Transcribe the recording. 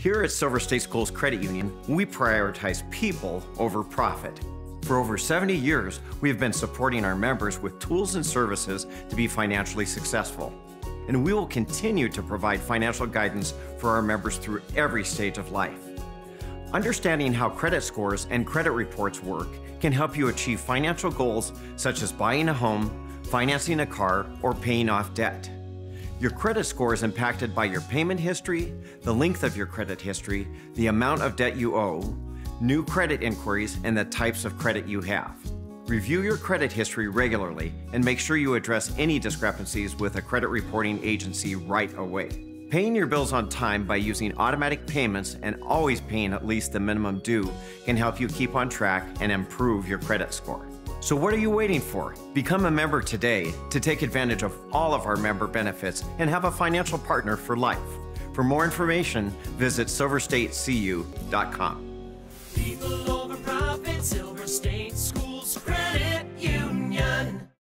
Here at Silver State Schools Credit Union, we prioritize people over profit. For over 70 years, we have been supporting our members with tools and services to be financially successful. And we will continue to provide financial guidance for our members through every stage of life. Understanding how credit scores and credit reports work can help you achieve financial goals such as buying a home, financing a car, or paying off debt. Your credit score is impacted by your payment history, the length of your credit history, the amount of debt you owe, new credit inquiries, and the types of credit you have. Review your credit history regularly and make sure you address any discrepancies with a credit reporting agency right away. Paying your bills on time by using automatic payments and always paying at least the minimum due can help you keep on track and improve your credit score. So, what are you waiting for? Become a member today to take advantage of all of our member benefits and have a financial partner for life. For more information, visit silverstatecu.com.